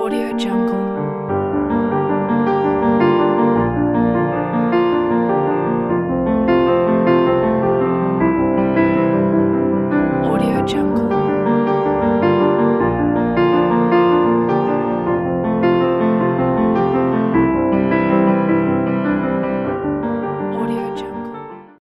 Audio Jungle.